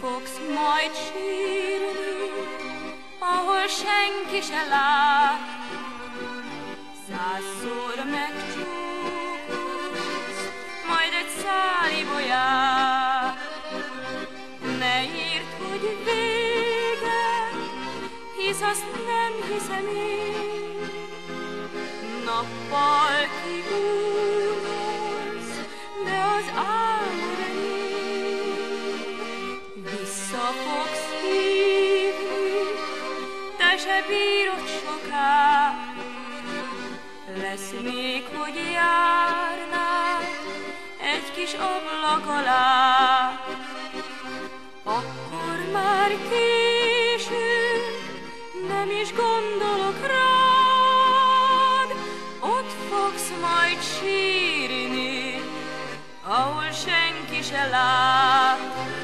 fogsz majd sírni, ahol senki se lát. Százszor megcsókolsz, majd egy szál ibolyát. Ne írd, hogy vége, hisz azt nem hiszem én. Nappal kigúnyolsz, Vissza fogsz hívni, te se bírod soká. Lesz még, hogy járnál egy kis ablak alá. Akkor már késő, nem is gondolok rád, ott fogsz majd sírni, ahol senki se lát.